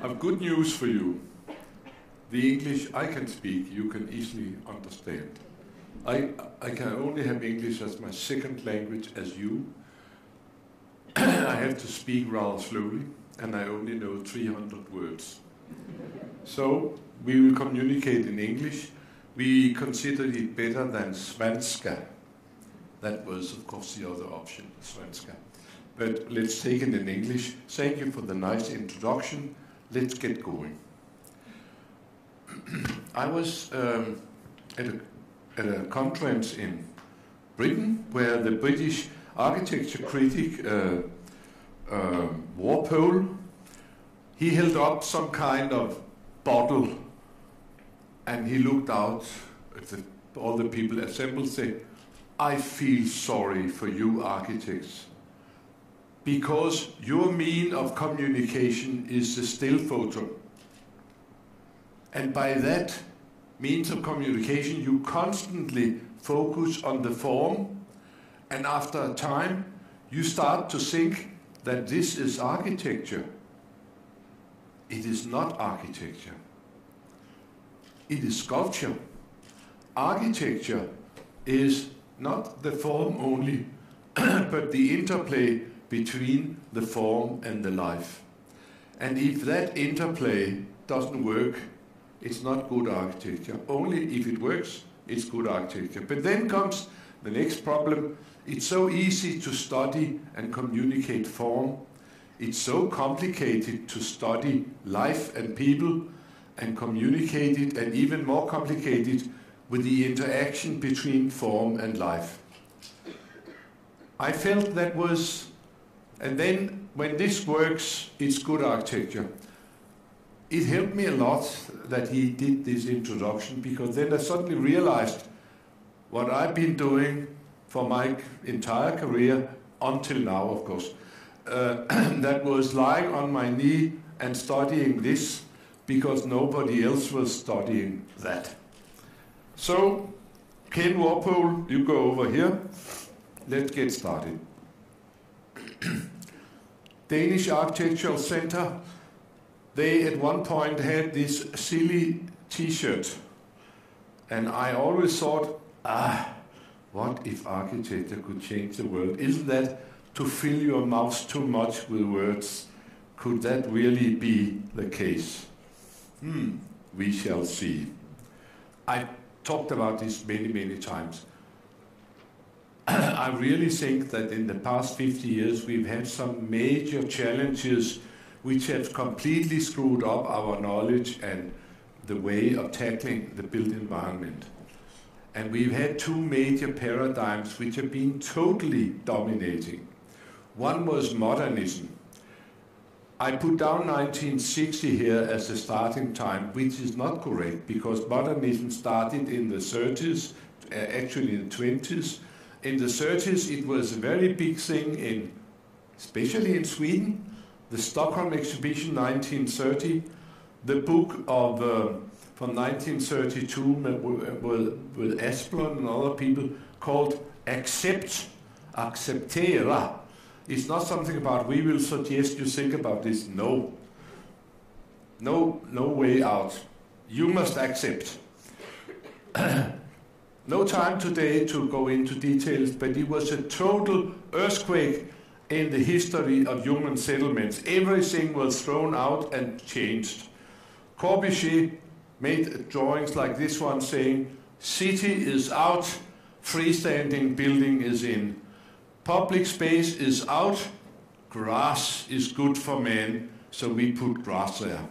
I've good news for you. The English I can speak, you can easily understand. I, I can only have English as my second language as you. I have to speak rather slowly, and I only know 300 words. So we will communicate in English. We considered it better than Svenska. That was, of course, the other option, Svenska. But let's take it in English. Thank you for the nice introduction. Let's get going. I was um, at, a, at a conference in Britain where the British architecture critic uh, uh, Worpole he held up some kind of bottle and he looked out at the, all the people assembled said, I feel sorry for you architects because your mean of communication is the still photo. And by that means of communication, you constantly focus on the form, and after a time, you start to think that this is architecture. It is not architecture. It is sculpture. Architecture is not the form only, but the interplay between the form and the life. And if that interplay doesn't work, it's not good architecture. Only if it works, it's good architecture. But then comes the next problem. It's so easy to study and communicate form. It's so complicated to study life and people and communicate it, and even more complicated with the interaction between form and life. I felt that was, and then when this works, it's good architecture. It helped me a lot that he did this introduction because then I suddenly realized what I've been doing for my entire career until now, of course. Uh, that was lying on my knee and studying this because nobody else was studying that. So, Ken Worpole, you go over here. Let's get started. Danish Architectural Center, they at one point had this silly t-shirt. And I always thought, ah, what if architecture could change the world? Isn't that to fill your mouth too much with words? Could that really be the case? Hmm, we shall see. I talked about this many, many times. I really think that in the past 50 years we've had some major challenges which have completely screwed up our knowledge and the way of tackling the built environment. And we've had two major paradigms which have been totally dominating. One was modernism. I put down 1960 here as the starting time, which is not correct because modernism started in the 30s, uh, actually in the 20s. In the 30s, it was a very big thing in, especially in Sweden, the Stockholm Exhibition 1930, the book of uh, from 1932 with, with and other people called Accept, Acceptera. It's not something about we will suggest you think about this. No. No, no way out. You must accept. no time today to go into details, but it was a total earthquake in the history of human settlements. Everything was thrown out and changed. Corbusier made drawings like this one saying, city is out, freestanding building is in. Public space is out, grass is good for men, so we put grass there.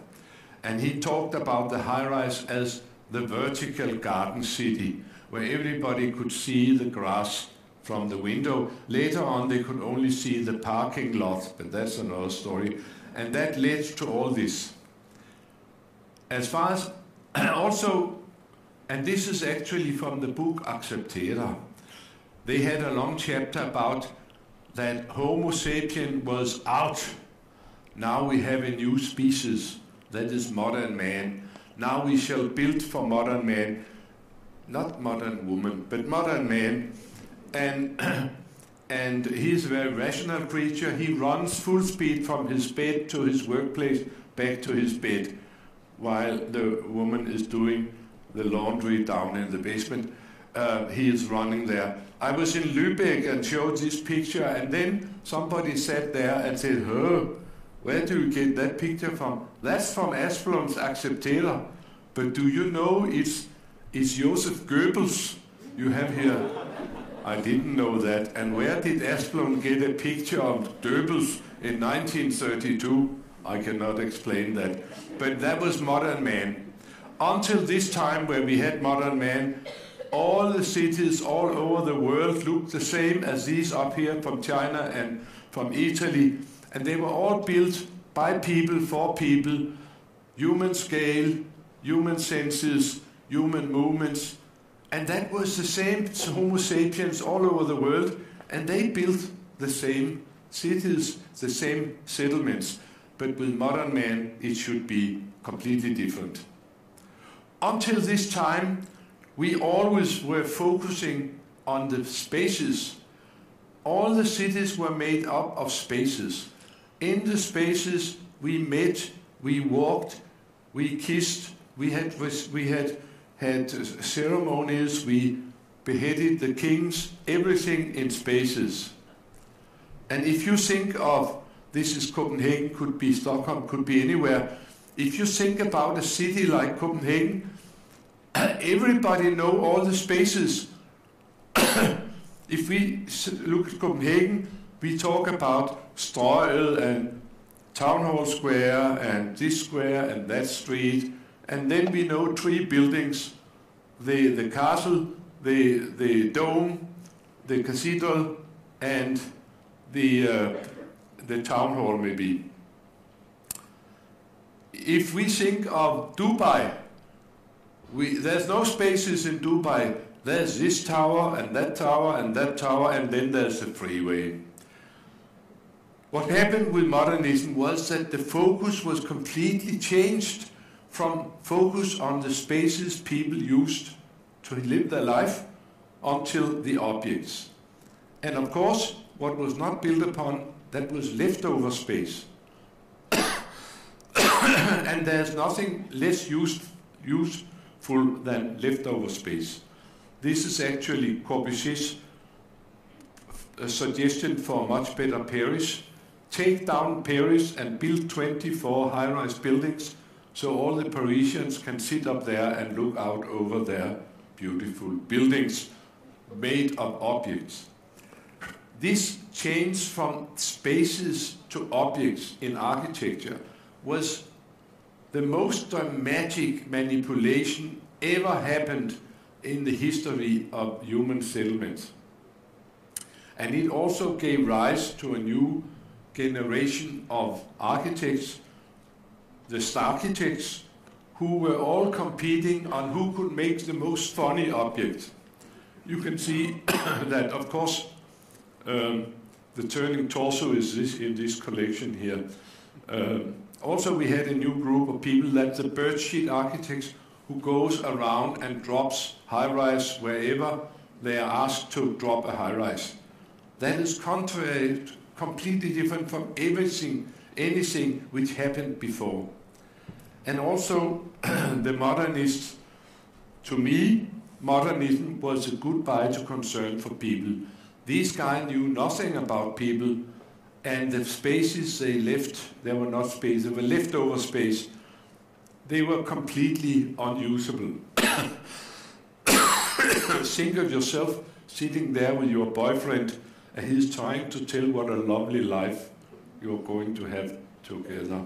And he talked about the high rise as the vertical garden city, where everybody could see the grass from the window. Later on, they could only see the parking lot, but that's another story. And that led to all this. As far as also, and this is actually from the book Acceptera, they had a long chapter about that Homo sapien was out. Now we have a new species, that is modern man. Now we shall build for modern man, not modern woman, but modern man. And, and he's a very rational creature. He runs full speed from his bed to his workplace back to his bed while the woman is doing the laundry down in the basement. Uh, he is running there. I was in Lübeck and showed this picture, and then somebody sat there and said, "Oh, where do you get that picture from? That's from Asplund's Acceptera. But do you know it's, it's Joseph Goebbels you have here? I didn't know that. And where did Asplund get a picture of Goebbels in 1932? I cannot explain that. But that was modern man. Until this time, where we had modern man, all the cities all over the world looked the same as these up here from China and from Italy. And they were all built by people, for people, human scale, human senses, human movements. And that was the same Homo sapiens all over the world. And they built the same cities, the same settlements. But with modern man, it should be completely different. Until this time, we always were focusing on the spaces. All the cities were made up of spaces. In the spaces, we met, we walked, we kissed, we had, we had had ceremonies, we beheaded the kings, everything in spaces. And if you think of this is Copenhagen, could be Stockholm, could be anywhere. If you think about a city like Copenhagen, everybody know all the spaces. if we look at Copenhagen, we talk about Strøget and Town Hall Square and this square and that street, and then we know three buildings: the the castle, the the dome, the cathedral, and the uh, the town hall maybe. If we think of Dubai, we, there's no spaces in Dubai. There's this tower and that tower and that tower, and then there's the freeway. What happened with modernism was that the focus was completely changed from focus on the spaces people used to live their life until the objects. And of course, what was not built upon, that was leftover space. and there's nothing less used, useful than leftover space. This is actually Corbusier's suggestion for a much better Paris take down Paris and build 24 high-rise buildings so all the Parisians can sit up there and look out over their beautiful buildings made of objects. This change from spaces to objects in architecture was the most dramatic manipulation ever happened in the history of human settlements. And it also gave rise to a new generation of architects, the architects, who were all competing on who could make the most funny object. You can see that, of course, um, the turning torso is this, in this collection here. Um, also, we had a new group of people, that the bird shit architects, who goes around and drops high-rise wherever they are asked to drop a high-rise. That is contrary completely different from everything, anything which happened before. And also, the modernists, to me, modernism was a goodbye to concern for people. These guys knew nothing about people, and the spaces they left, they were not space, they were leftover space. They were completely unusable. Think of yourself sitting there with your boyfriend and he's trying to tell what a lovely life you're going to have together.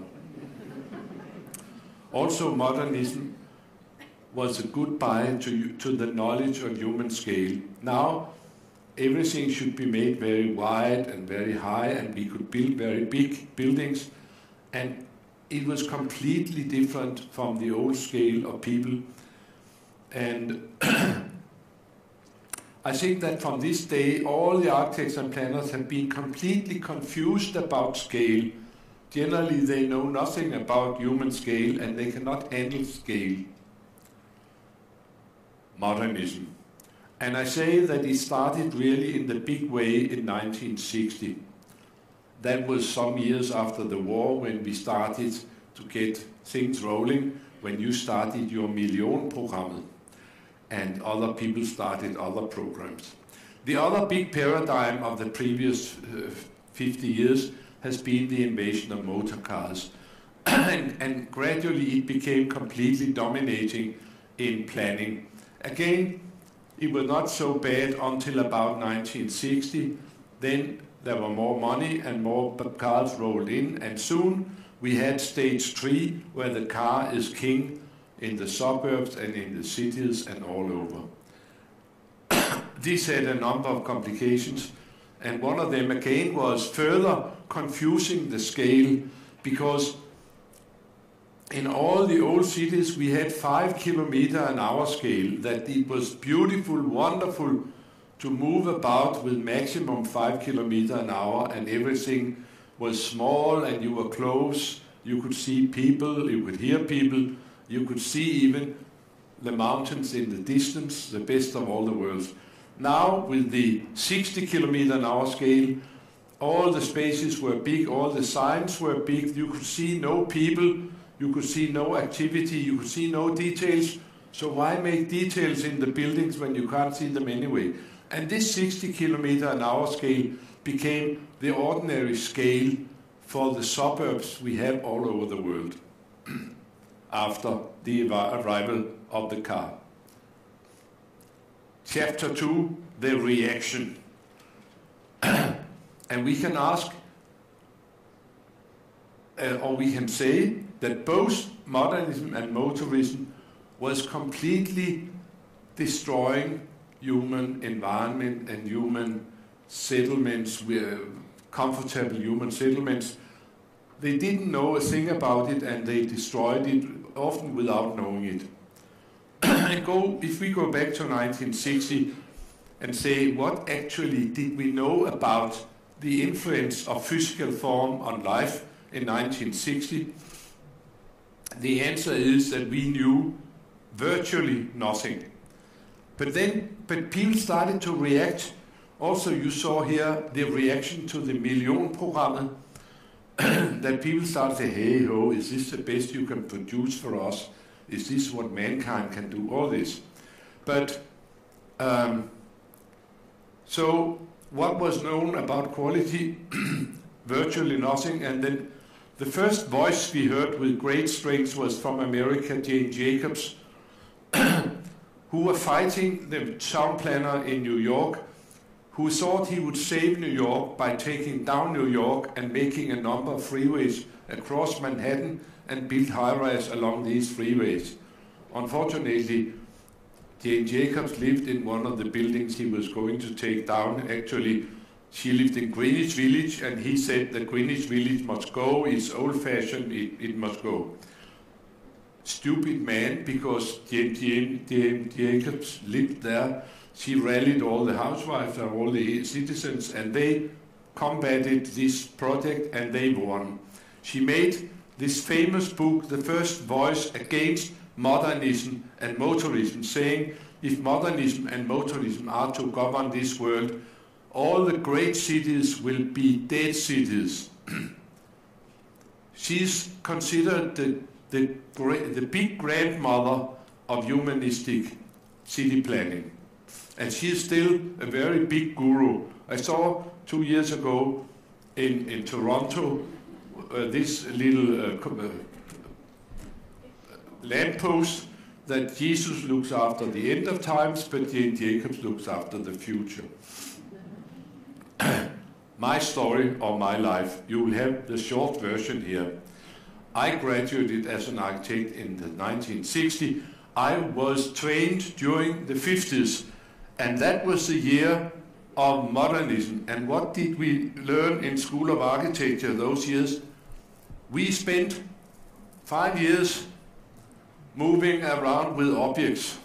Also, modernism was a goodbye to, to the knowledge on human scale. Now, everything should be made very wide and very high, and we could build very big buildings. And it was completely different from the old scale of people. And I think that from this day, all the architects and planners have been completely confused about scale. Generally, they know nothing about human scale and they cannot handle scale. Modernism. And I say that it started really in the big way in 1960. That was some years after the war when we started to get things rolling when you started your Million program and other people started other programs. The other big paradigm of the previous uh, 50 years has been the invasion of motor cars. and, and gradually it became completely dominating in planning. Again, it was not so bad until about 1960. Then there were more money and more cars rolled in, and soon we had stage three, where the car is king in the suburbs and in the cities and all over. this had a number of complications, and one of them again was further confusing the scale because in all the old cities we had five kilometer an hour scale that it was beautiful, wonderful to move about with maximum five kilometer an hour and everything was small and you were close. You could see people, you could hear people, you could see even the mountains in the distance, the best of all the worlds. Now, with the 60 kilometer an hour scale, all the spaces were big, all the signs were big, you could see no people, you could see no activity, you could see no details. So why make details in the buildings when you can't see them anyway? And this 60 kilometer an hour scale became the ordinary scale for the suburbs we have all over the world after the arrival of the car. Chapter 2 The Reaction. and we can ask, uh, or we can say, that both modernism and motorism was completely destroying human environment and human settlements, comfortable human settlements. They didn't know a thing about it and they destroyed it, often without knowing it. Go, if we go back to 1960 and say, what actually did we know about the influence of physical form on life in 1960? The answer is that we knew virtually nothing. But then, but people started to react. Also, you saw here the reaction to the Million program. that people started to say, hey ho, is this the best you can produce for us? Is this what mankind can do? All this. But, um, so what was known about quality? Virtually nothing. And then the first voice we heard with great strength was from America, Jane Jacobs, who were fighting the town planner in New York, who thought he would save New York by taking down New York and making a number of freeways across Manhattan and build high-rise along these freeways. Unfortunately, Jane Jacobs lived in one of the buildings he was going to take down. Actually, she lived in Greenwich Village, and he said that Greenwich Village must go, it's old-fashioned, it, it must go stupid man because Jane, Jane, Jane Jacobs lived there. She rallied all the housewives and all the citizens, and they combated this project and they won. She made this famous book, The First Voice Against Modernism and Motorism, saying if modernism and motorism are to govern this world, all the great cities will be dead cities. She's considered the the, the big grandmother of humanistic city planning. And she is still a very big guru. I saw two years ago in, in Toronto uh, this little uh, uh, lamppost that Jesus looks after the end of times, but Jacobs looks after the future. my story or my life, you will have the short version here. I graduated as an architect in the 1960. I was trained during the 50s, and that was the year of modernism. And what did we learn in School of Architecture those years? We spent five years moving around with objects.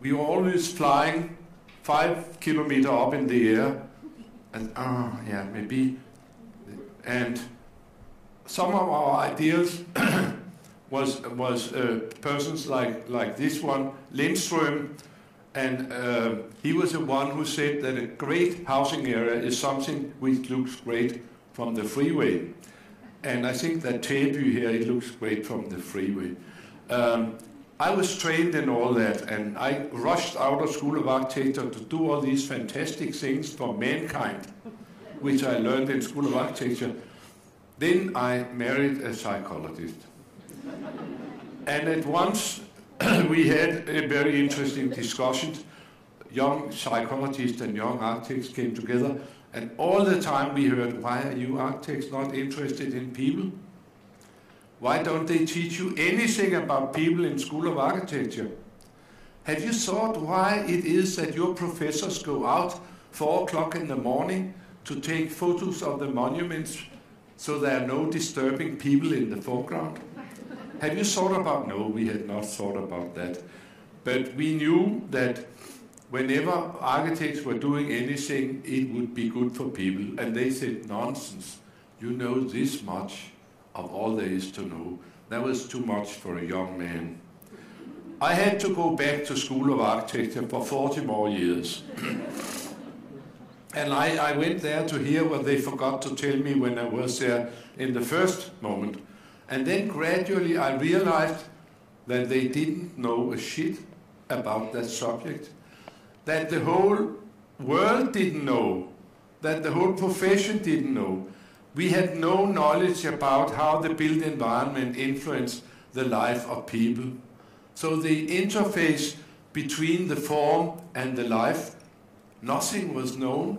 We were always flying five kilometers up in the air and oh yeah, maybe. And some of our ideals was was uh, persons like like this one, Lindström, And uh, he was the one who said that a great housing area is something which looks great from the freeway. And I think that Täby here, it looks great from the freeway. Um, I was trained in all that, and I rushed out of School of Architecture to do all these fantastic things for mankind, which I learned in School of Architecture. Then I married a psychologist. and at once we had a very interesting discussion. Young psychologists and young architects came together, and all the time we heard, why are you architects not interested in people? Why don't they teach you anything about people in School of Architecture? Have you thought why it is that your professors go out four o'clock in the morning to take photos of the monuments so there are no disturbing people in the foreground? Have you thought about? No, we had not thought about that. But we knew that whenever architects were doing anything, it would be good for people. And they said, nonsense. You know this much of all there is to know. That was too much for a young man. I had to go back to School of Architecture for 40 more years. and I, I went there to hear what they forgot to tell me when I was there in the first moment. And then gradually I realized that they didn't know a shit about that subject, that the whole world didn't know, that the whole profession didn't know. We had no knowledge about how the built environment influenced the life of people. So the interface between the form and the life, nothing was known.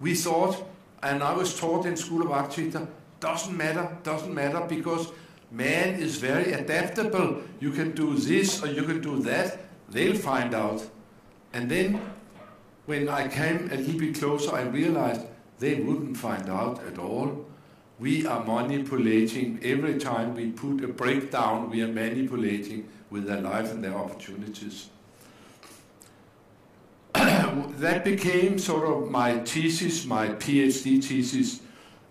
We thought, and I was taught in School of Architecture, doesn't matter, doesn't matter, because man is very adaptable. You can do this or you can do that. They'll find out. And then when I came a little bit closer, I realized they wouldn't find out at all. We are manipulating every time we put a breakdown, we are manipulating with their life and their opportunities. that became sort of my thesis, my PhD thesis,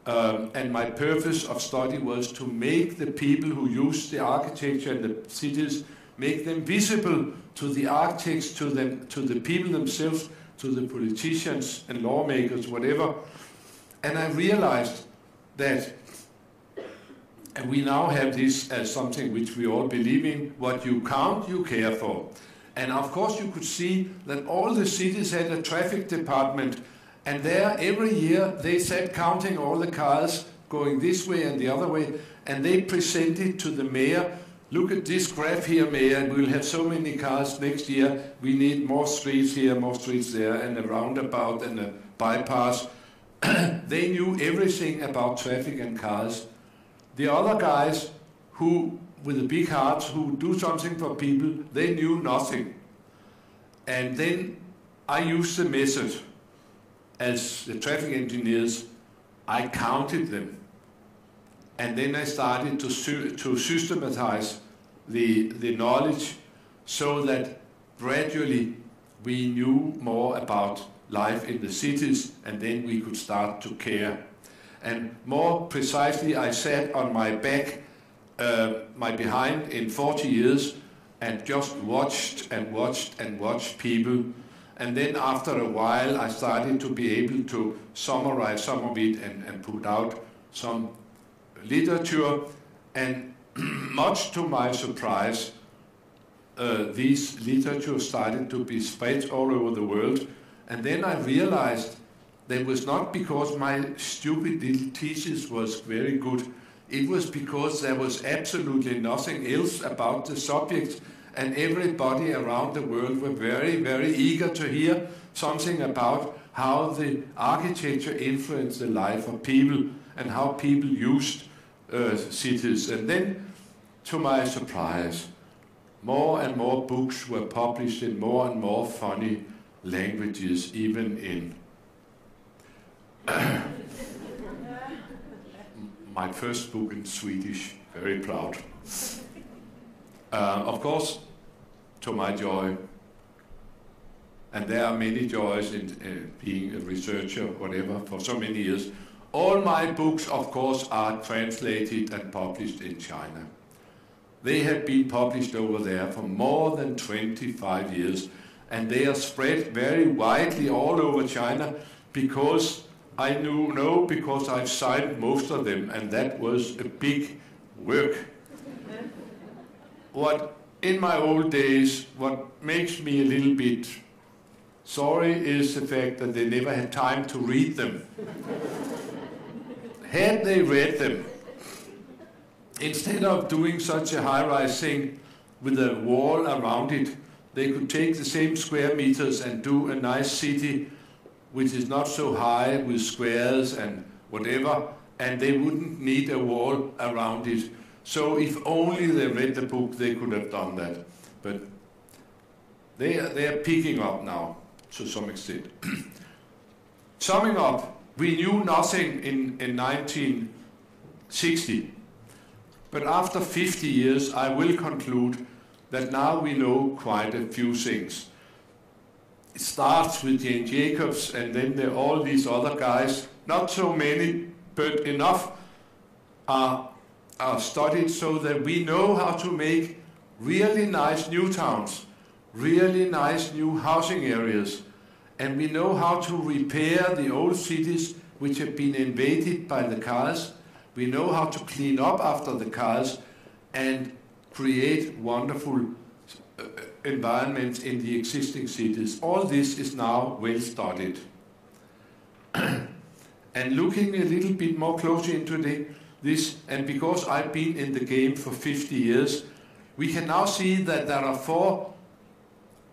um, and my purpose of study was to make the people who use the architecture and the cities, make them visible to the architects, to, them, to the people themselves, to the politicians and lawmakers, whatever. And I realized that and we now have this as something which we all believe in, what you count, you care for. And of course you could see that all the cities had a traffic department and there, every year, they sat counting all the cars going this way and the other way, and they presented to the mayor, look at this graph here, mayor, we'll have so many cars next year, we need more streets here, more streets there, and a roundabout and a bypass. they knew everything about traffic and cars. The other guys who, with the big hearts, who do something for people, they knew nothing. And then I used the method as the traffic engineers, I counted them. And then I started to, to systematize the, the knowledge so that gradually we knew more about life in the cities and then we could start to care. And more precisely, I sat on my back, uh, my behind in 40 years and just watched and watched and watched people and then after a while, I started to be able to summarize some of it and, and put out some literature. And much to my surprise, uh, these literature started to be spread all over the world. And then I realized that it was not because my stupid little thesis was very good. It was because there was absolutely nothing else about the subject and everybody around the world were very, very eager to hear something about how the architecture influenced the life of people and how people used uh, cities. And then, to my surprise, more and more books were published in more and more funny languages, even in my first book in Swedish, very proud. Uh, of course, to my joy, and there are many joys in uh, being a researcher, whatever, for so many years. All my books, of course, are translated and published in China. They have been published over there for more than 25 years, and they are spread very widely all over China because I knew know because I've signed most of them, and that was a big work. What in my old days, what makes me a little bit sorry is the fact that they never had time to read them. had they read them, instead of doing such a high-rise thing with a wall around it, they could take the same square meters and do a nice city which is not so high with squares and whatever, and they wouldn't need a wall around it. So if only they read the book, they could have done that. But they are, they are picking up now to some extent. Summing up, we knew nothing in, in 1960. But after 50 years, I will conclude that now we know quite a few things it starts with Jane Jacobs, and then there are all these other guys. Not so many, but enough are, are studied so that we know how to make really nice new towns, really nice new housing areas, and we know how to repair the old cities which have been invaded by the cars. We know how to clean up after the cars and create wonderful uh, environments in the existing cities. All this is now well studied. and looking a little bit more closely into the, this, and because I've been in the game for 50 years, we can now see that there are four,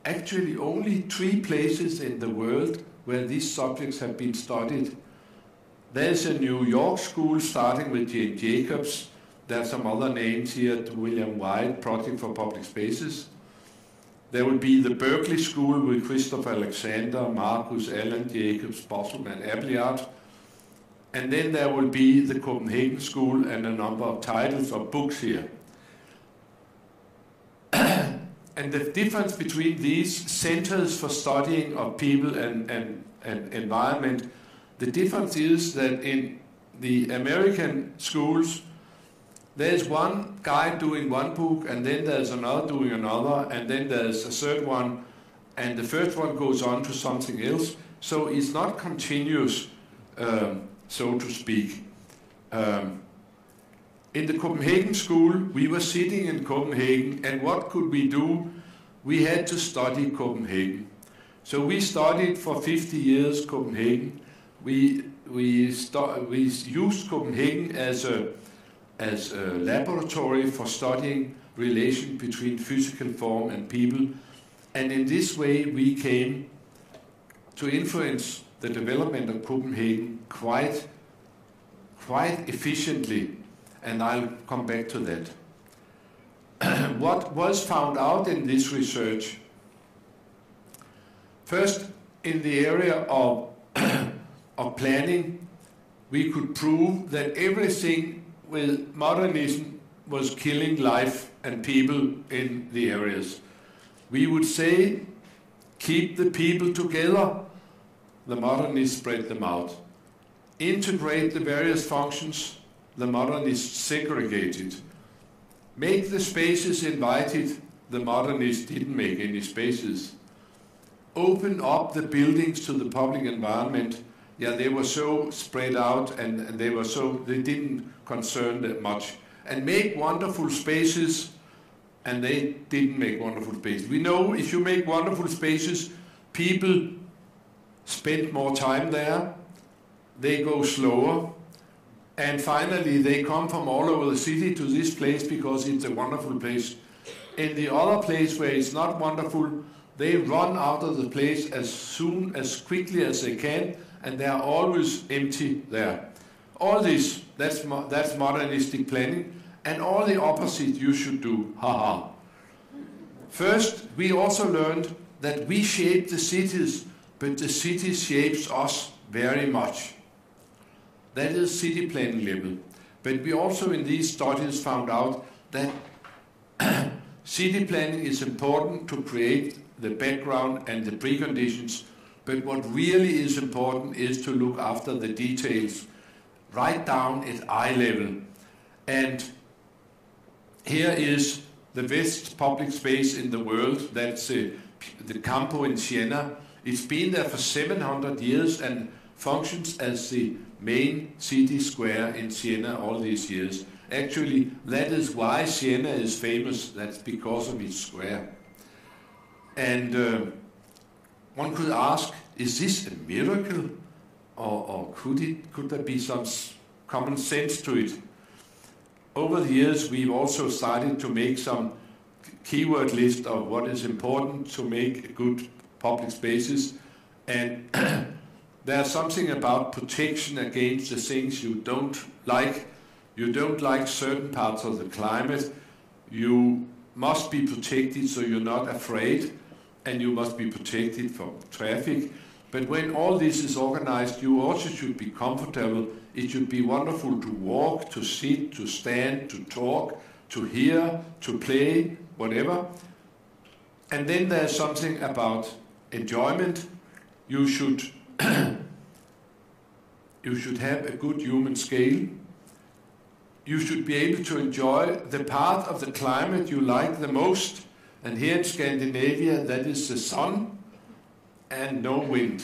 actually only three places in the world where these subjects have been studied. There's a New York school starting with Jane Jacobs. There's some other names here, William Whyte, Project for Public Spaces. There will be the Berkeley School with Christopher Alexander, Marcus, Allen Jacobs, Bosselmann, Appleyard. And then there will be the Copenhagen School and a number of titles of books here. and the difference between these centers for studying of people and, and, and environment, the difference is that in the American schools, there's one guy doing one book, and then there's another doing another, and then there's a third one, and the first one goes on to something else. So it's not continuous, um, so to speak. Um, in the Copenhagen school, we were sitting in Copenhagen, and what could we do? We had to study Copenhagen. So we studied for 50 years Copenhagen. We, we, we used Copenhagen as a as a laboratory for studying relation between physical form and people. And in this way, we came to influence the development of Copenhagen quite, quite efficiently, and I'll come back to that. what was found out in this research? First, in the area of, of planning, we could prove that everything with modernism was killing life and people in the areas. We would say, keep the people together, the modernists spread them out. Integrate the various functions, the modernists segregated. Make the spaces invited, the modernists didn't make any spaces. Open up the buildings to the public environment, yeah, they were so spread out and, and they were so, they didn't concern that much. And make wonderful spaces, and they didn't make wonderful spaces. We know if you make wonderful spaces, people spend more time there, they go slower, and finally they come from all over the city to this place because it's a wonderful place. In the other place where it's not wonderful, they run out of the place as soon, as quickly as they can, and they are always empty there. All this, that's, mo that's modernistic planning, and all the opposite you should do, haha. First, we also learned that we shape the cities, but the city shapes us very much. That is city planning level. But we also in these studies found out that city planning is important to create the background and the preconditions but what really is important is to look after the details right down at eye level. And here is the best public space in the world. That's a the Campo in Siena. It's been there for 700 years and functions as the main city square in Siena all these years. Actually, that is why Siena is famous. That's because of its square. And uh, one could ask, is this a miracle? Or, or could, it, could there be some common sense to it? Over the years, we've also started to make some keyword list of what is important to make a good public spaces. And there's something about protection against the things you don't like. You don't like certain parts of the climate. You must be protected so you're not afraid, and you must be protected from traffic. But when all this is organized, you also should be comfortable. It should be wonderful to walk, to sit, to stand, to talk, to hear, to play, whatever. And then there's something about enjoyment. You should you should have a good human scale. You should be able to enjoy the part of the climate you like the most. And here in Scandinavia, that is the sun and no wind.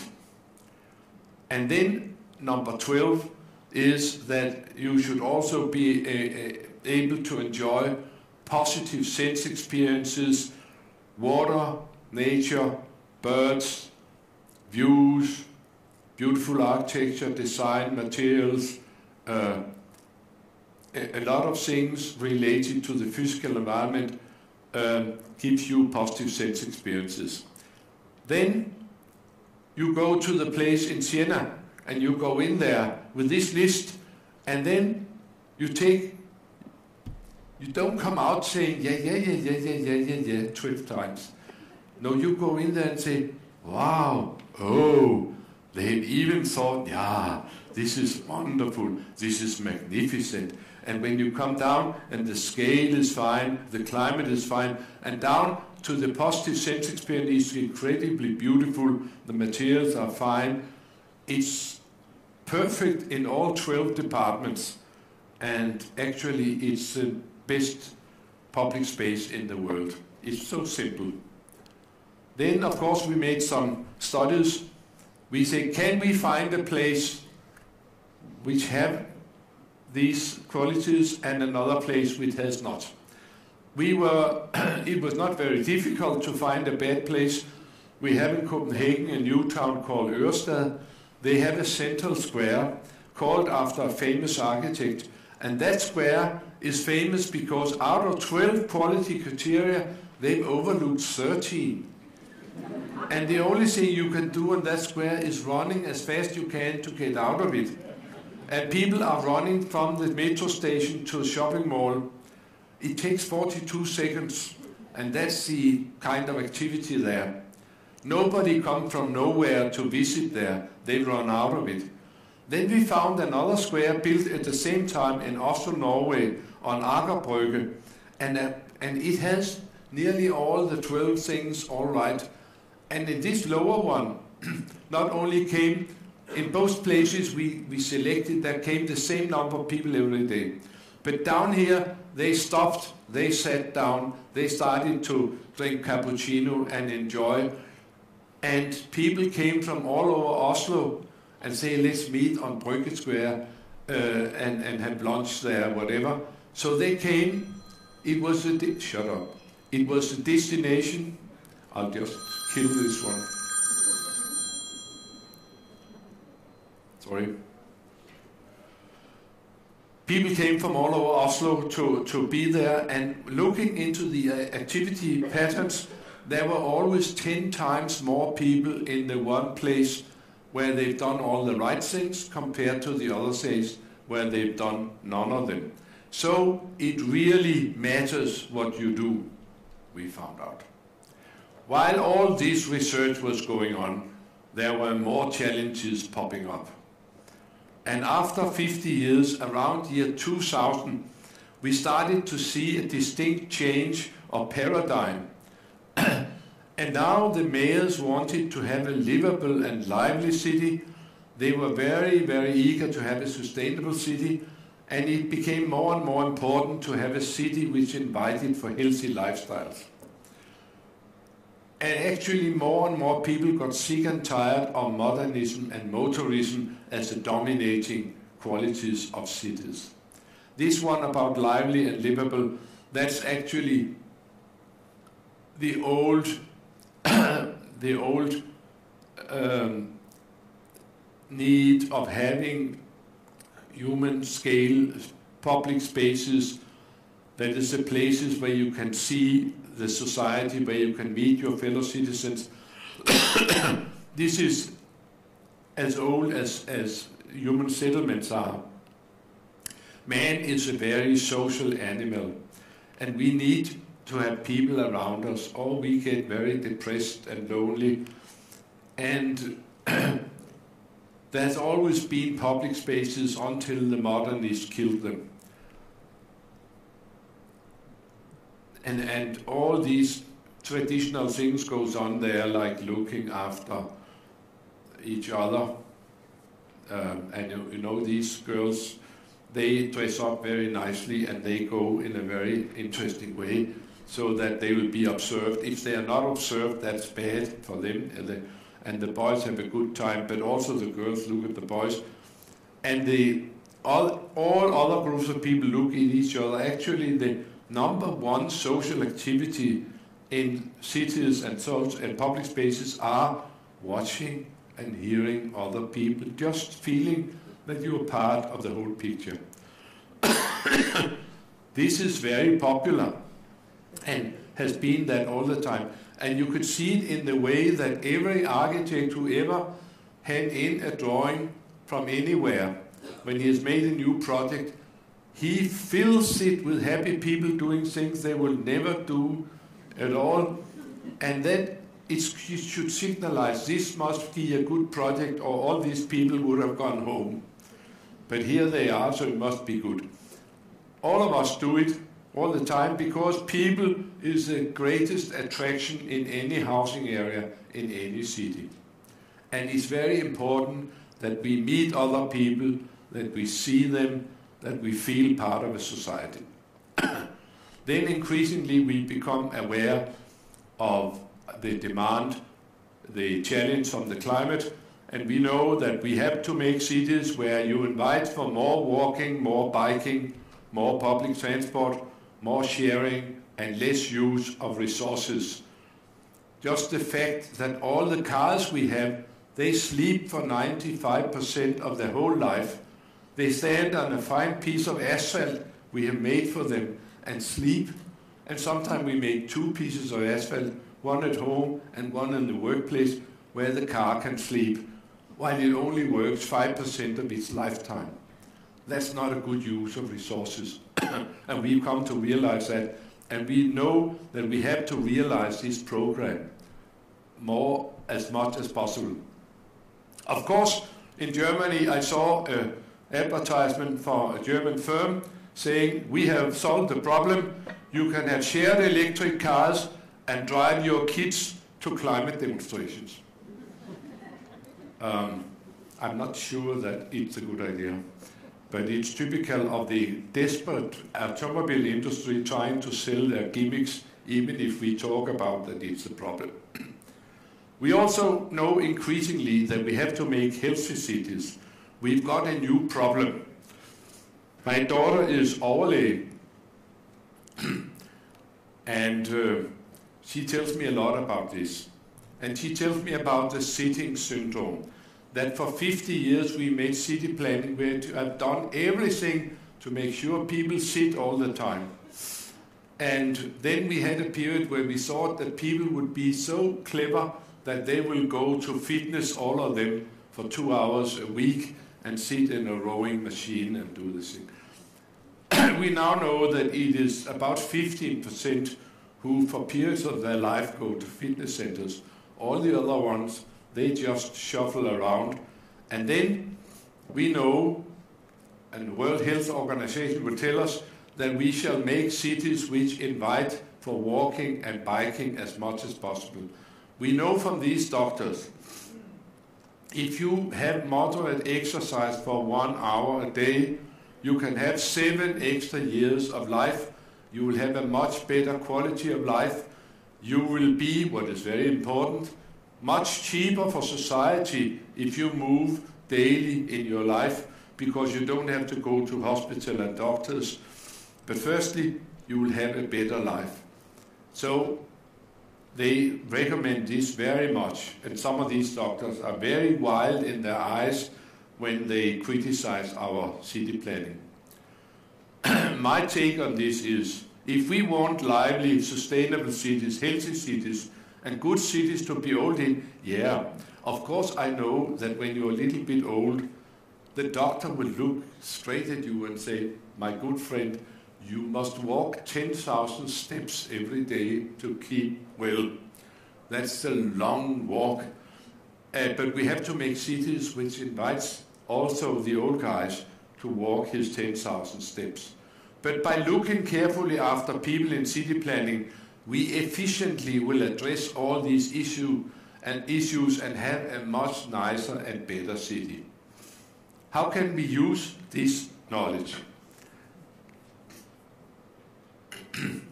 And then number 12 is that you should also be a, a, able to enjoy positive sense experiences, water, nature, birds, views, beautiful architecture, design, materials, uh, a, a, lot of things related to the physical environment uh, gives you positive sense experiences. Then you go to the place in Siena and you go in there with this list and then you take you don't come out saying yeah yeah yeah yeah yeah yeah yeah yeah 12 times no you go in there and say wow oh They've even thought, yeah, this is wonderful, this is magnificent. And when you come down and the scale is fine, the climate is fine, and down to the positive sense experience is incredibly beautiful, the materials are fine, it's perfect in all 12 departments, and actually it's the best public space in the world. It's so simple. Then, of course, we made some studies we say, can we find a place which have these qualities and another place which has not? We were, it was not very difficult to find a bad place. We have in Copenhagen a new town called Ørestad. They have a central square called after a famous architect. And that square is famous because out of 12 quality criteria, they've overlooked 13. And the only thing you can do on that square is running as fast you can to get out of it. And people are running from the metro station to the shopping mall. It takes 42 seconds, and that's the kind of activity there. Nobody comes from nowhere to visit there. They run out of it. Then we found another square built at the same time in Oslo, Norway, on Aker Brygge, and, uh, and it has nearly all the 12 things all right and in this lower one, not only came, in both places we, we selected, there came the same number of people every day. But down here, they stopped, they sat down, they started to drink cappuccino and enjoy. And people came from all over Oslo and say, let's meet on Brygge Square uh, and, and have lunch there, whatever. So they came, it was a, shut up, it was a destination, I'll just kill this one. Sorry. People came from all over Oslo to, to be there, and looking into the uh, activity patterns, there were always 10 times more people in the one place where they've done all the right things compared to the other things where they've done none of them. So it really matters what you do, we found out. While all this research was going on, there were more challenges popping up. And after 50 years, around year 2000, we started to see a distinct change of paradigm. and now the mayors wanted to have a livable and lively city. They were very, very eager to have a sustainable city. And it became more and more important to have a city which invited for healthy lifestyles. And actually, more and more people got sick and tired of modernism and motorism as the dominating qualities of cities. This one about lively and livable, that's actually the old, the old um, need of having human scale public spaces that is the places where you can see the society, where you can meet your fellow citizens. this is as old as, as human settlements are. Man is a very social animal, and we need to have people around us, or we get very depressed and lonely. And there's always been public spaces until the modernists killed them. And, and all these traditional things goes on there, like looking after each other. Um, and you, know, these girls, they dress up very nicely and they go in a very interesting way so that they will be observed. If they are not observed, that's bad for them. And the, and the boys have a good time, but also the girls look at the boys. And the, all, all other groups of people look at each other. Actually, the number one social activity in cities and, and public spaces are watching and hearing other people, just feeling that you are part of the whole picture. this is very popular and has been that all the time. And you could see it in the way that every architect who ever had in a drawing from anywhere, when he has made a new project, he fills it with happy people doing things they will never do at all. And then it should signalize this must be a good project or all these people would have gone home. But here they are, so it must be good. All of us do it all the time because people is the greatest attraction in any housing area in any city. And it's very important that we meet other people, that we see them, that we feel part of a society. then increasingly we become aware of the demand, the challenge from the climate, and we know that we have to make cities where you invite for more walking, more biking, more public transport, more sharing, and less use of resources. Just the fact that all the cars we have, they sleep for 95% of their whole life. They stand on a fine piece of asphalt we have made for them and sleep. And sometimes we make two pieces of asphalt, one at home and one in the workplace, where the car can sleep, while it only works 5% of its lifetime. That's not a good use of resources. and we've come to realize that. And we know that we have to realize this program more as much as possible. Of course, in Germany, I saw an advertisement for a German firm saying, we have solved the problem. You can have shared electric cars and drive your kids to climate demonstrations. Um, I'm not sure that it's a good idea but it's typical of the desperate automobile industry trying to sell their gimmicks, even if we talk about that it's a problem. we also know increasingly that we have to make healthy cities. We've got a new problem. My daughter is overlay, and uh, she tells me a lot about this. And she tells me about the sitting syndrome that for 50 years we made city planning where to have done everything to make sure people sit all the time. And then we had a period where we thought that people would be so clever that they will go to fitness, all of them, for two hours a week and sit in a rowing machine and do this thing. we now know that it is about 15% who, for periods of their life, go to fitness centers. All the other ones they just shuffle around. And then we know, and the World Health Organization will tell us, that we shall make cities which invite for walking and biking as much as possible. We know from these doctors, if you have moderate exercise for one hour a day, you can have seven extra years of life. You will have a much better quality of life you will be, what is very important, much cheaper for society if you move daily in your life because you don't have to go to hospital and doctors. But firstly, you will have a better life. So they recommend this very much, and some of these doctors are very wild in their eyes when they criticize our city planning. My take on this is if we want lively, sustainable cities, healthy cities, and good cities to be old in, yeah, of course I know that when you're a little bit old, the doctor will look straight at you and say, My good friend, you must walk 10,000 steps every day to keep well. That's a long walk. Uh, but we have to make cities which invites also the old guys to walk his 10,000 steps. But by looking carefully after people in city planning, we efficiently will address all these issue and issues and have a much nicer and better city. How can we use this knowledge?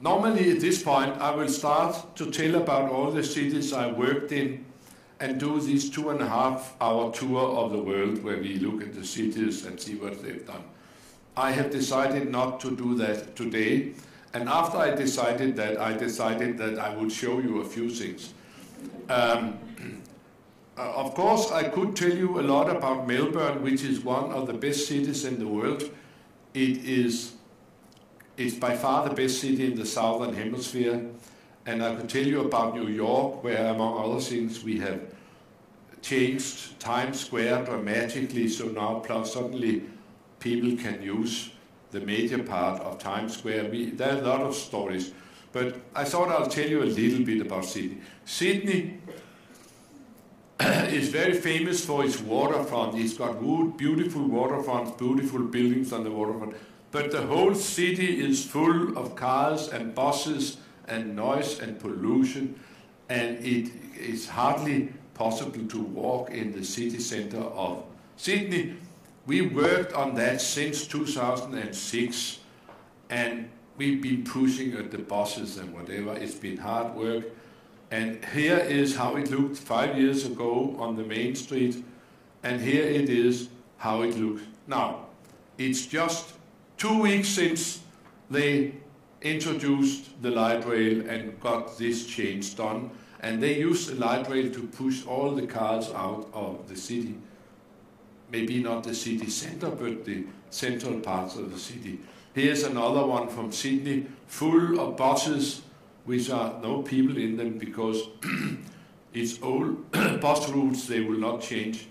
Normally at this point I will start to tell about all the cities I worked in and do this two and a half hour tour of the world where we look at the cities and see what they've done. I have decided not to do that today and after I decided that, I decided that I would show you a few things. Um, uh, of course, I could tell you a lot about Melbourne, which is one of the best cities in the world. It is it's by far the best city in the southern hemisphere. And I could tell you about New York, where, among other things, we have changed Times Square dramatically. So now, suddenly, people can use the major part of Times Square. We, there are a lot of stories. But I thought I'll tell you a little bit about Sydney. Sydney is very famous for its waterfront. It's got wood, beautiful waterfronts, beautiful buildings on the waterfront. But the whole city is full of cars and buses and noise and pollution, and it is hardly possible to walk in the city center of Sydney. We worked on that since 2006, and we've been pushing at the buses and whatever. It's been hard work. And here is how it looked five years ago on the main street, and here it is how it looks now. It's just two weeks since they introduced the light rail and got this change done. And they used the light rail to push all the cars out of the city. Maybe not the city center, but the central parts of the city. Here's another one from Sydney, full of buses, which are no people in them because it's old bus routes, they will not change.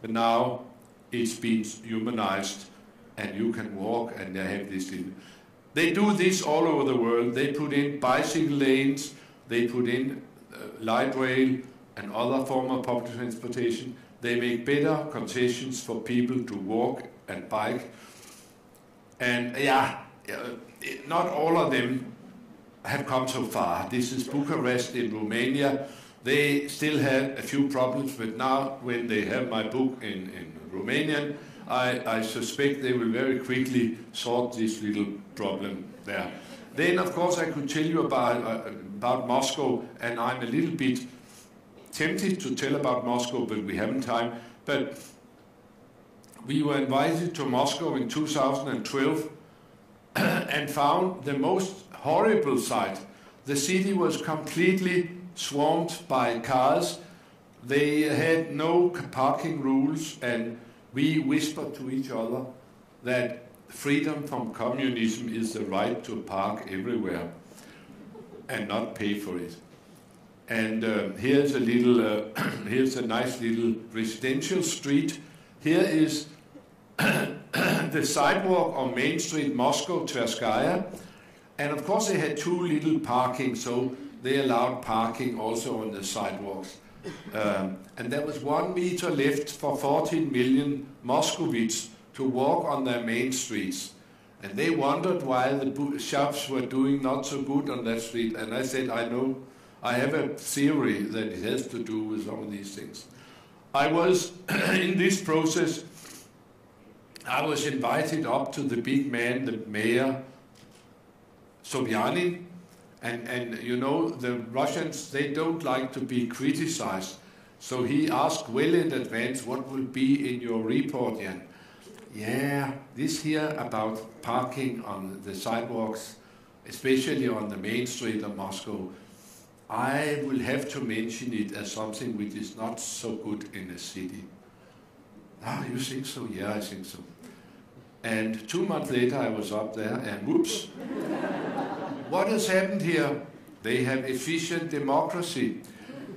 But now it's been humanized and you can walk and they have this. They do this all over the world. They put in bicycle lanes, they put in uh, light rail and other form of public transportation. They make better concessions for people to walk and bike. And yeah, not all of them have come so far. This is Bucharest in Romania. They still have a few problems, but now when they have my book in, in Romanian, I, I suspect they will very quickly sort this little problem there. Then, of course, I could tell you about, uh, about Moscow, and I'm a little bit tempted to tell about Moscow, but we haven't time. But we were invited to Moscow in 2012 and found the most horrible sight. The city was completely swamped by cars. They had no parking rules and we whisper to each other that freedom from communism is the right to park everywhere and not pay for it. And uh, here's a little, uh, here's a nice little residential street. Here is the sidewalk on Main Street, Moscow, Tverskaya. And of course they had two little parking, so they allowed parking also on the sidewalks. Um, and there was one meter left for 14 million Muscovites to walk on their main streets. And they wondered why the shops were doing not so good on that street. And I said, I know, I have a theory that it has to do with some of these things. I was, in this process, I was invited up to the big man, the mayor, Sobyanin, And, and you know, the Russians, they don't like to be criticized. So he asked well in advance what will be in your report, Jan. Yeah, this here about parking on the sidewalks, especially on the main street of Moscow, I will have to mention it as something which is not so good in a city. Ah, you think so? Yeah, I think so. And two months later, I was up there, and whoops, what has happened here? They have efficient democracy.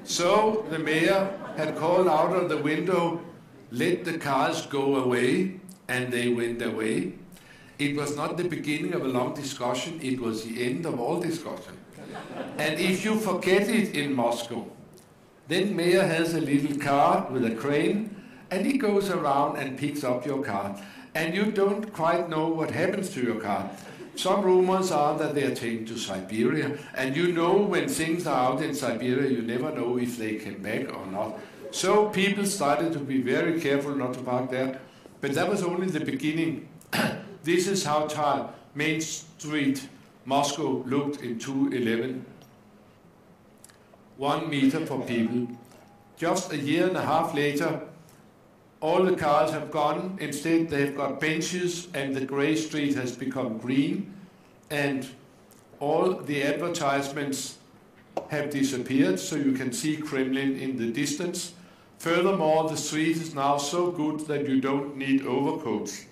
So the mayor had called out of the window, let the cars go away, and they went away. It was not the beginning of a long discussion, it was the end of all discussion. And if you forget it in Moscow, then mayor has a little car with a crane, and he goes around and picks up your car. And you don't quite know what happens to your car. Some rumors are that they are taken to Siberia, and you know when things are out in Siberia, you never know if they came back or not. So people started to be very careful not to park there, but that was only the beginning. this is how tall Main Street, Moscow, looked in 2011. One meter for people. Just a year and a half later, all the cars have gone. Instead, they've got benches, and the grey street has become green, and all the advertisements have disappeared, so you can see Kremlin in the distance. Furthermore, the street is now so good that you don't need overcoats.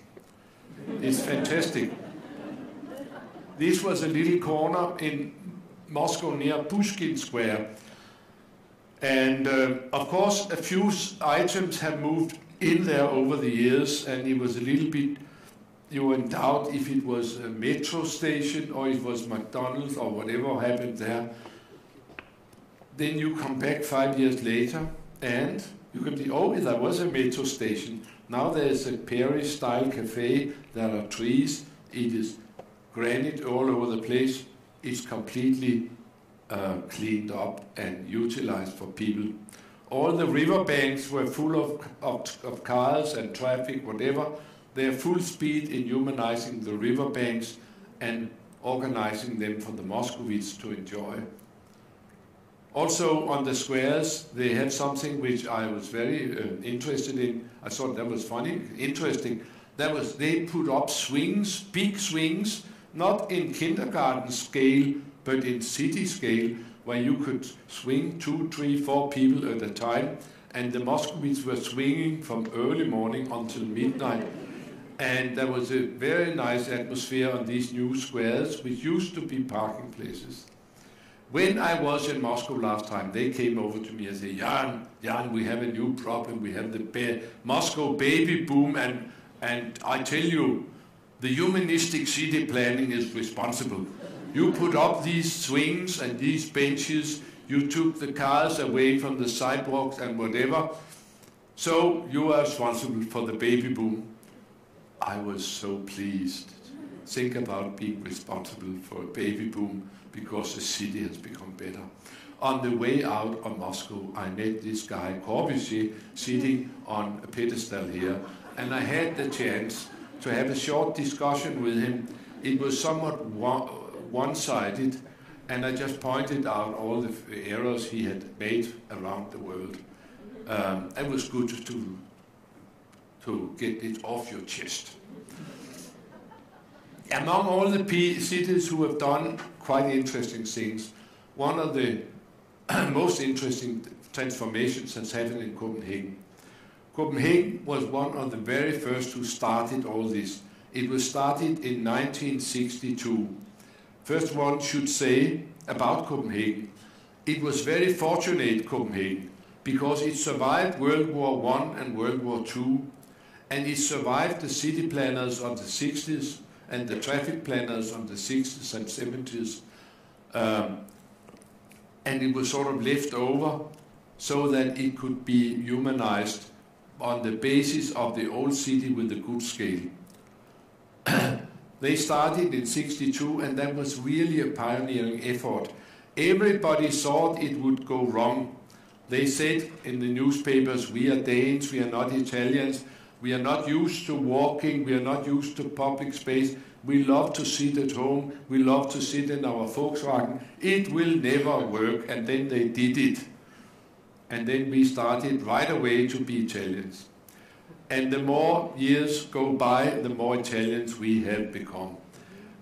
It's fantastic. This was a little corner in Moscow near Pushkin Square. And uh, of course, a few items have moved in there over the years, and it was a little bit, you were in doubt if it was a metro station or it was McDonald's or whatever happened there. Then you come back five years later, and you can see, oh, there was a metro station. Now there's a Paris-style cafe. There are trees. It is granite all over the place. It's completely uh, cleaned up and utilized for people all the riverbanks were full of, of, of cars and traffic, whatever. They're full speed in humanizing the riverbanks and organizing them for the Muscovites to enjoy. Also on the squares, they had something which I was very uh, interested in. I thought that was funny, interesting. That was they put up swings, big swings, not in kindergarten scale, but in city scale, where you could swing two, three, four people at a time, and the Muscovites were swinging from early morning until midnight. And there was a very nice atmosphere on these new squares, which used to be parking places. When I was in Moscow last time, they came over to me and said, Jan, Jan, we have a new problem. We have the ba Moscow baby boom, and, and I tell you, the humanistic city planning is responsible. You put up these swings and these benches. You took the cars away from the sidewalks and whatever. So you are responsible for the baby boom. I was so pleased. Think about being responsible for a baby boom because the city has become better. On the way out of Moscow, I met this guy, Corbusier, sitting on a pedestal here, and I had the chance to have a short discussion with him. It was somewhat one-sided, and I just pointed out all the errors he had made around the world. Um, it was good to, to get it off your chest. Among all the cities who have done quite interesting things, one of the most interesting transformations has happened in Copenhagen. Copenhagen was one of the very first who started all this. It was started in 1962 First one should say about Copenhagen, it was very fortunate, Copenhagen, because it survived World War I and World War II, and it survived the city planners of the 60s and the traffic planners of the 60s and 70s. Um, and it was sort of left over so that it could be humanized on the basis of the old city with the good scale. They started in 62 and that was really a pioneering effort. Everybody thought it would go wrong. They said in the newspapers, we are Danes, we are not Italians. We are not used to walking, we are not used to public space. We love to sit at home, we love to sit in our Volkswagen. It will never work, and then they did it. And then we started right away to be Italians. And the more years go by, the more Italians we have become.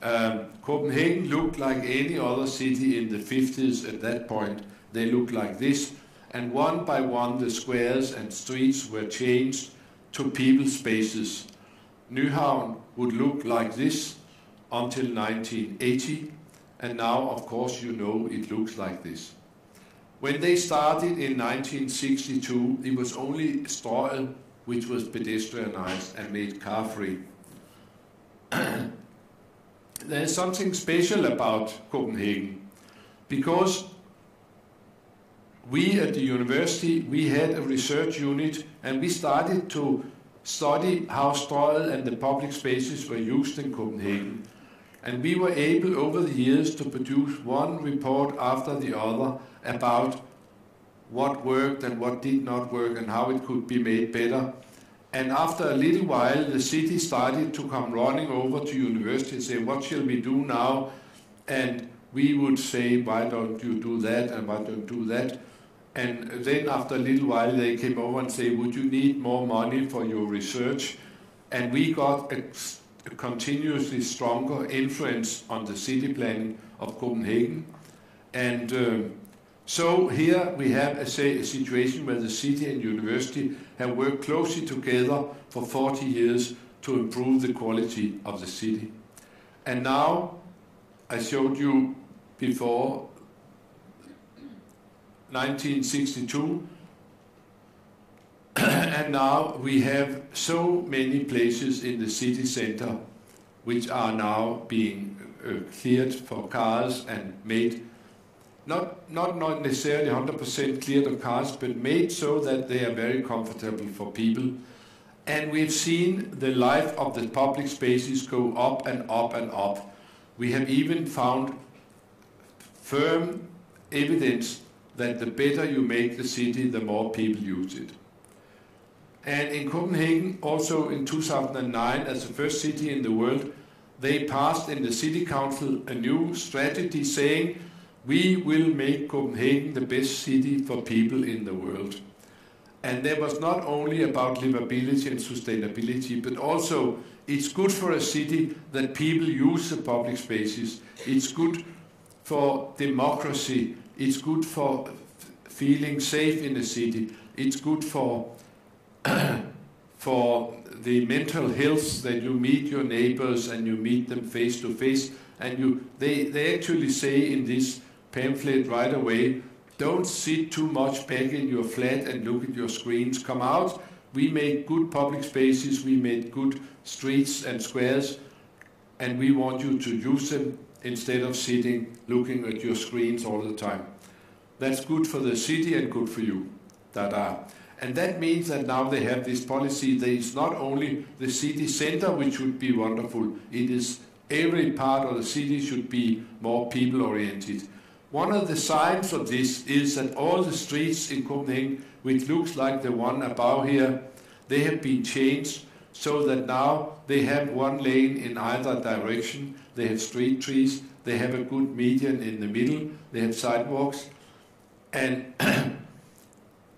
Um, Copenhagen looked like any other city in the 50s at that point. They looked like this. And one by one, the squares and streets were changed to people spaces. Nyhavn would look like this until 1980, and now, of course, you know it looks like this. When they started in 1962, it was only Strøget which was pedestrianized and made car-free. There's something special about Copenhagen because we at the university, we had a research unit and we started to study how Strøget and the public spaces were used in Copenhagen. And we were able over the years to produce one report after the other about what worked and what did not work and how it could be made better. And after a little while, the city started to come running over to university and say, what shall we do now? And we would say, why don't you do that and why don't you do that? And then after a little while, they came over and say, would you need more money for your research? And we got a, continuously stronger influence on the city planning of Copenhagen. And um, so here we have a, say, a, situation where the city and university have worked closely together for 40 years to improve the quality of the city. And now, I showed you before 1962, and now we have so many places in the city center which are now being uh, cleared for cars and made not, not, not necessarily 100% cleared of cars, but made so that they are very comfortable for people. And we've seen the life of the public spaces go up and up and up. We have even found firm evidence that the better you make the city, the more people use it. And in Copenhagen, also in 2009, as the first city in the world, they passed in the city council a new strategy saying we will make Copenhagen the best city for people in the world. And that was not only about livability and sustainability, but also it's good for a city that people use the public spaces. It's good for democracy. It's good for feeling safe in the city. It's good for for the mental health that you meet your neighbors and you meet them face to face. And you, they, they actually say in this pamphlet right away. Don't sit too much back in your flat and look at your screens. Come out. We make good public spaces, we make good streets and squares, and we want you to use them instead of sitting looking at your screens all the time. That's good for the city and good for you. Ta-da. And that means that now they have this policy that it's not only the city center which would be wonderful, it is every part of the city should be more people oriented. One of the signs of this is that all the streets in Copenhagen, which looks like the one above here, they have been changed so that now they have one lane in either direction, they have street trees, they have a good median in the middle, they have sidewalks, and,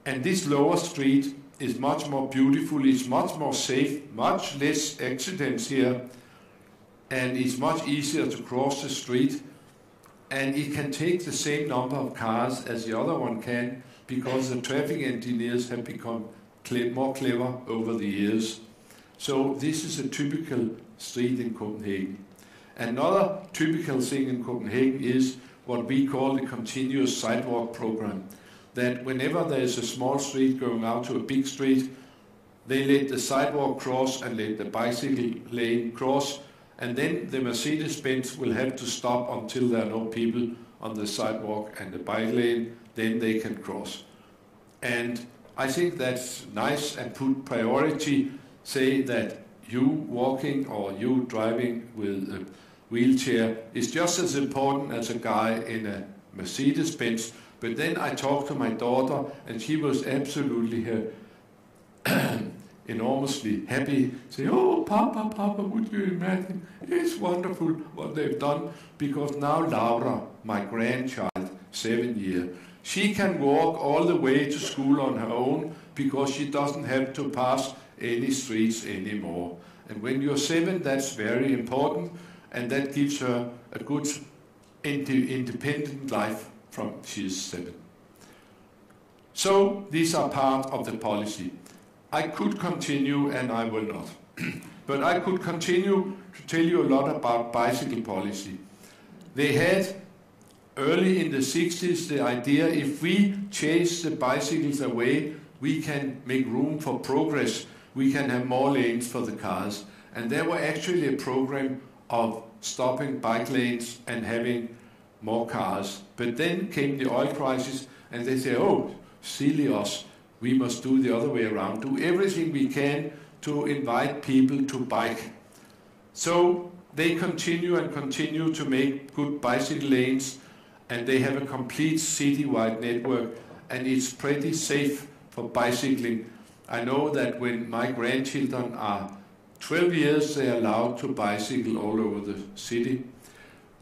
and this lower street is much more beautiful, it's much more safe, much less accidents here, and it's much easier to cross the street and it can take the same number of cars as the other one can because the traffic engineers have become more clever over the years. So this is a typical street in Copenhagen. Another typical thing in Copenhagen is what we call the continuous sidewalk program. That whenever there is a small street going out to a big street, they let the sidewalk cross and let the bicycle lane cross and then the Mercedes-Benz will have to stop until there are no people on the sidewalk and the bike lane, then they can cross. And I think that's nice and put priority, say that you walking or you driving with a wheelchair is just as important as a guy in a Mercedes-Benz. But then I talked to my daughter and she was absolutely enormously happy, say, oh, Papa, Papa, would you imagine? It's wonderful what they've done because now Laura, my grandchild, seven year, she can walk all the way to school on her own because she doesn't have to pass any streets anymore. And when you're seven, that's very important, and that gives her a good independent life from she's seven. So these are part of the policy. I could continue, and I will not. but I could continue to tell you a lot about bicycle policy. They had early in the 60s the idea if we chase the bicycles away, we can make room for progress. We can have more lanes for the cars. And there were actually a program of stopping bike lanes and having more cars. But then came the oil crisis, and they said, oh, silly us, we must do the other way around, do everything we can to invite people to bike. So they continue and continue to make good bicycle lanes, and they have a complete citywide network, and it's pretty safe for bicycling. I know that when my grandchildren are 12 years, they are allowed to bicycle all over the city.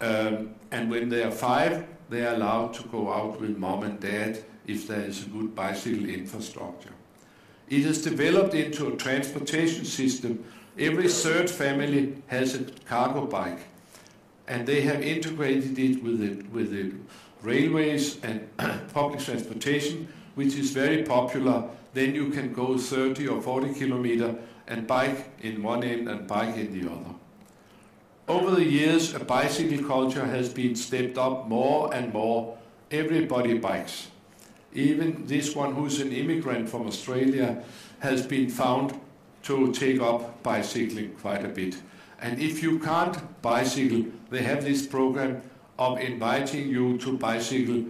Um, and when they are five, they are allowed to go out with mom and dad if there is a good bicycle infrastructure. It is developed into a transportation system. Every third family has a cargo bike, and they have integrated it with the, with the railways and public transportation, which is very popular. Then you can go 30 or 40 kilometer and bike in one end and bike in the other. Over the years, a bicycle culture has been stepped up more and more. Everybody bikes. Even this one who's an immigrant from Australia has been found to take up bicycling quite a bit. And if you can't bicycle, they have this program of inviting you to bicycle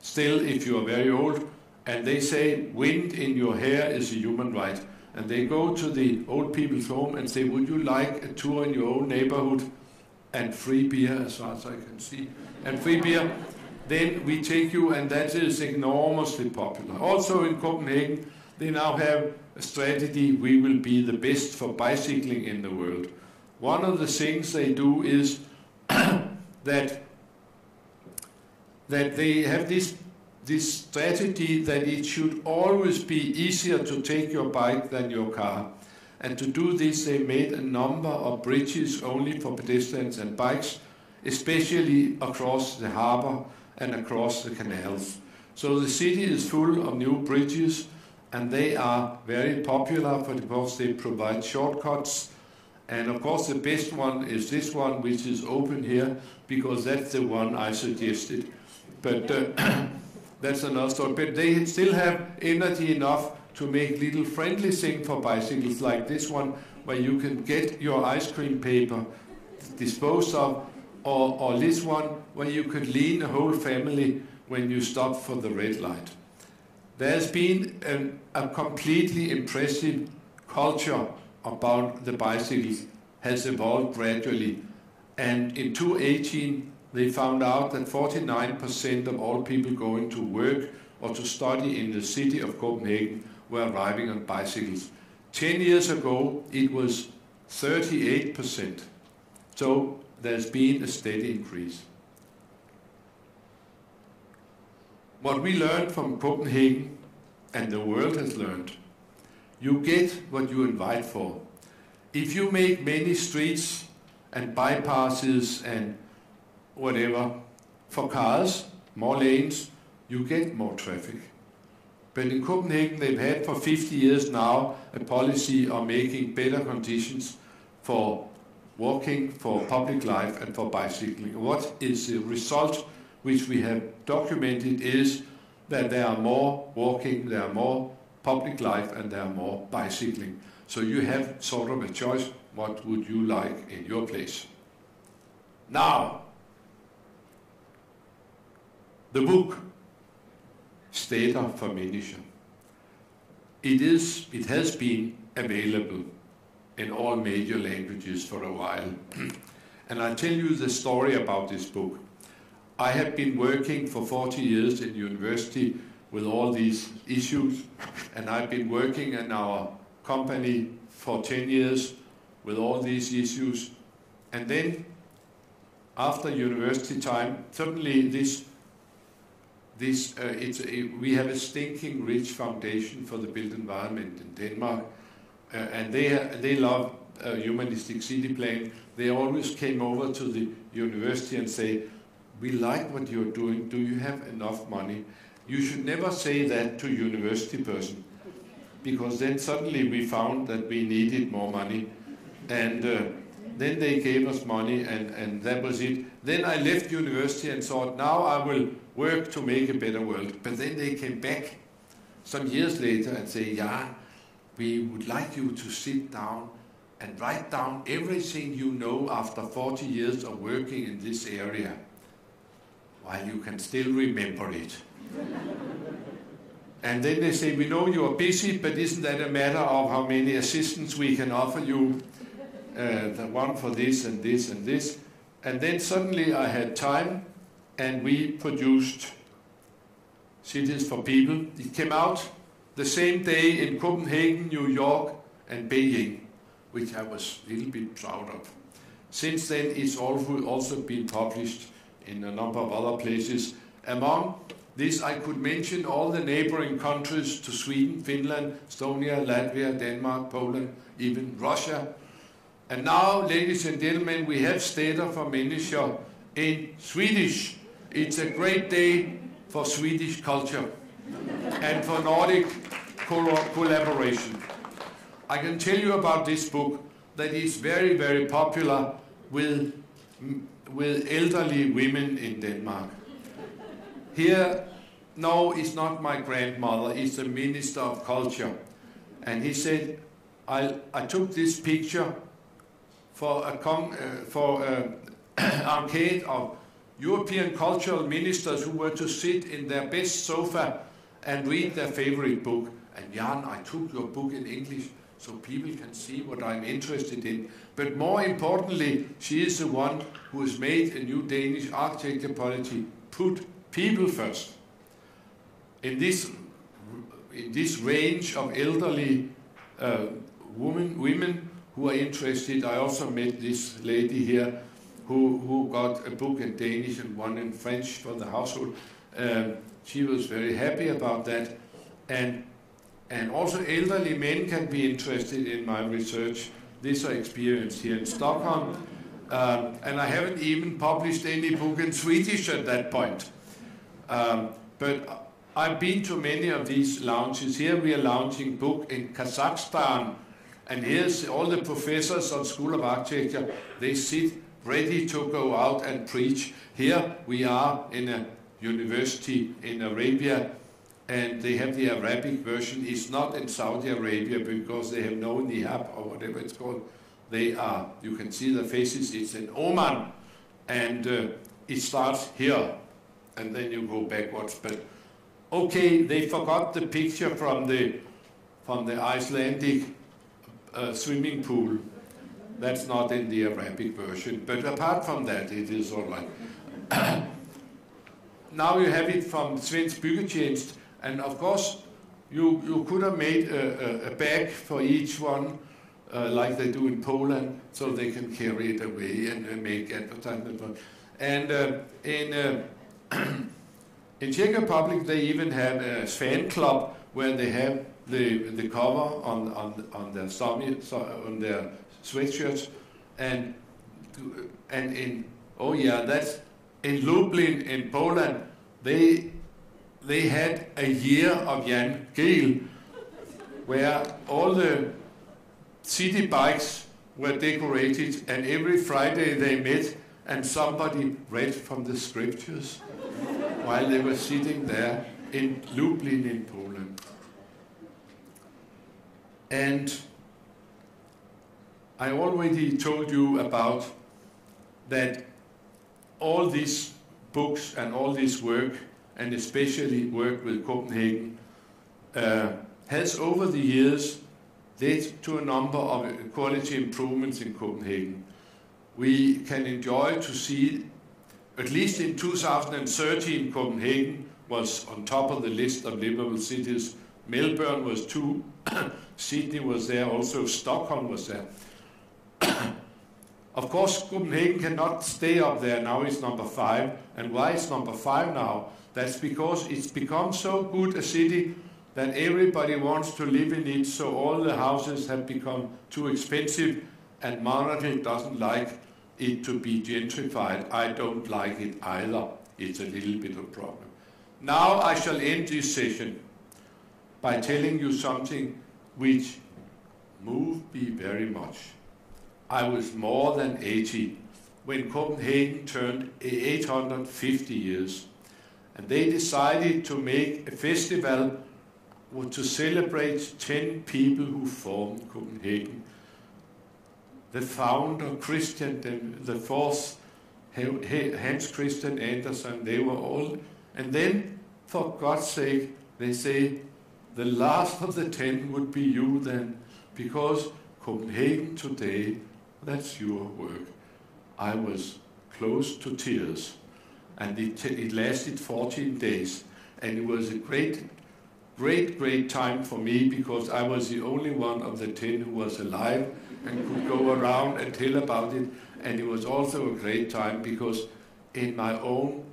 still if you are very old. And they say wind in your hair is a human right. And they go to the old people's home and say, would you like a tour in your own neighborhood and free beer as far as I can see, and free beer, then we take you, and that is enormously popular. Also in Copenhagen, they now have a strategy, we will be the best for bicycling in the world. One of the things they do is that that they have this this strategy that it should always be easier to take your bike than your car. And to do this, they made a number of bridges only for pedestrians and bikes, especially across the harbor and across the canals. So the city is full of new bridges, and they are very popular because they provide shortcuts. And of course, the best one is this one, which is open here, because that's the one I suggested. But uh, that's another story. But they still have energy enough to make little friendly thing for bicycles like this one, where you can get your ice cream paper disposed of, or, or this one where you could lean a whole family when you stop for the red light. There's been a completely impressive culture about the bicycles has evolved gradually. And in 2018, they found out that 49% of all people going to work or to study in the city of Copenhagen were arriving on bicycles. 10 years ago, it was 38%. So there's been a steady increase. What we learned from Copenhagen, and the world has learned, you get what you invite for. If you make many streets and bypasses and whatever for cars, more lanes, you get more traffic. But in Copenhagen, they've had for 50 years now a policy of making better conditions for walking, for public life, and for bicycling. What is the result which we have documented is that there are more walking, there are more public life, and there are more bicycling. So you have sort of a choice. What would you like in your place? Now, the book Steder for Mennesker. It is, it has been available in all major languages for a while. and I'll tell you the story about this book. I have been working for 40 years in university with all these issues, and I've been working in our company for 10 years with all these issues. And then, after university time, suddenly this, this uh, it's a, we have a stinking rich foundation for the built environment in Denmark. Uh, and they, they love uh, humanistic city plan. They always came over to the university and say, we like what you're doing. Do you have enough money? You should never say that to university person because then suddenly we found that we needed more money. And uh, then they gave us money and, and that was it. Then I left university and thought, now I will work to make a better world. But then they came back some years later and say, yeah, we would like you to sit down and write down everything you know after 40 years of working in this area while you can still remember it. and then they say, we know you are busy, but isn't that a matter of how many assistants we can offer you? Uh, the one for this and this and this. And then suddenly I had time and we produced Cities for People. It came out the same day in Copenhagen, New York, and Beijing, which I was a little bit proud of. Since then, it's also been published in a number of other places. Among this, I could mention all the neighboring countries to Sweden, Finland, Estonia, Latvia, Denmark, Poland, even Russia. And now, ladies and gentlemen, we have Städer for Människor in Swedish. It's a great day for Swedish culture and for Nordic collaboration. I can tell you about this book that is very, very popular with with elderly women in Denmark. Here, no, it's not my grandmother, it's the Minister of Culture. And he said, I, I took this picture for a con, uh, for an arcade of European cultural ministers who were to sit in their best sofa and read their favorite book. And Jan, I took your book in English so people can see what I'm interested in. But more importantly, she is the one who has made a new Danish architecture policy put people first. In this, in this range of elderly uh, women, women who are interested, I also met this lady here who, who got a book in Danish and one in French for the household. Um, she was very happy about that. And and also elderly men can be interested in my research. This I experienced here in Stockholm. Um, and I haven't even published any book in Swedish at that point. Um, but I've been to many of these lounges. Here we are launching book in Kazakhstan. And here's all the professors of School of Architecture. They sit ready to go out and preach. Here we are in a university in Arabia and they have the Arabic version. It's not in Saudi Arabia because they have no nihab or whatever it's called. They are, you can see the faces, it's in Oman, and uh, it starts here, and then you go backwards. But okay, they forgot the picture from the from the Icelandic uh, swimming pool. That's not in the Arabic version, but apart from that, it is all right. now you have it from Svensk Byggtjänst, and of course, you, you could have made a, a, a bag for each one, uh, like they do in Poland, so they can carry it away and uh, make advertisement And uh, in, uh, in Czech Republic, they even have a fan club where they have the, the cover on, on, on their, on their sweatshirts. And, and in, oh yeah, that's in Lublin in Poland, they they had a year of Jan Gehl where all the city bikes were decorated and every Friday they met and somebody read from the scriptures while they were sitting there in Lublin in Poland. And I already told you about that all these books and all this work and especially work with Copenhagen, uh, has over the years led to a number of quality improvements in Copenhagen. We can enjoy to see, at least in 2013, Copenhagen was on top of the list of livable cities. Melbourne was two, Sydney was there, also Stockholm was there. of course, Copenhagen cannot stay up there. Now it's number five. And why it's number five now? That's because it's become so good a city that everybody wants to live in it, so all the houses have become too expensive, and Monarchy doesn't like it to be gentrified. I don't like it either. It's a little bit of a problem. Now I shall end this session by telling you something which moved me very much. I was more than 80 when Copenhagen turned 850 years. And they decided to make a festival to celebrate 10 people who formed Copenhagen. The founder, Christian, the, fourth, Hans Christian Andersen, they were all. And then, for God's sake, they say, the last of the ten would be you then, because Copenhagen today, that's your work. I was close to tears, and it, it lasted 14 days, and it was a great, great, great time for me because I was the only one of the 10 who was alive and could go around and tell about it. And it was also a great time because in my own,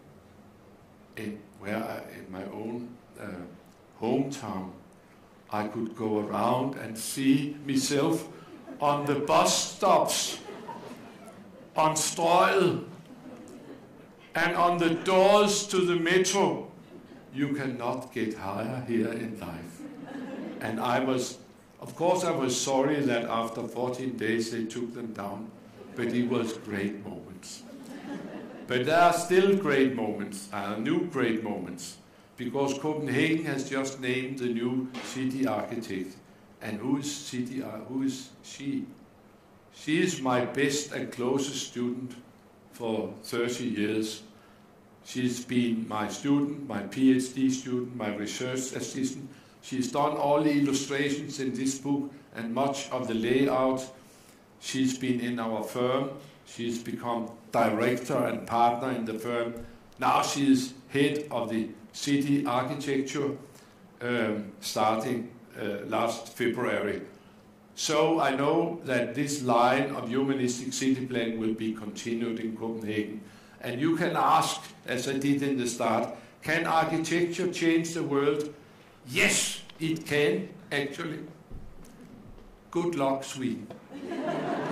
in where I, in my own uh, hometown, I could go around and see myself on the bus stops, on Strøget, and on the doors to the metro. You cannot get higher here in life. And I was, of course, I was sorry that after 14 days they took them down, but it was great moments. But there are still great moments, uh, new great moments because Copenhagen has just named the new city architect. And who is? Uh, who is she? She is my best and closest student for 30 years. She's been my student, my PhD student, my research assistant. She's done all the illustrations in this book and much of the layout. She's been in our firm. She's become director and partner in the firm. Now she's head of the city architecture um, starting Uh, last February. So I know that this line of humanistic city plan will be continued in Copenhagen. And you can ask, as I did in the start, can architecture change the world? Yes, it can, actually. Good luck, Sweden.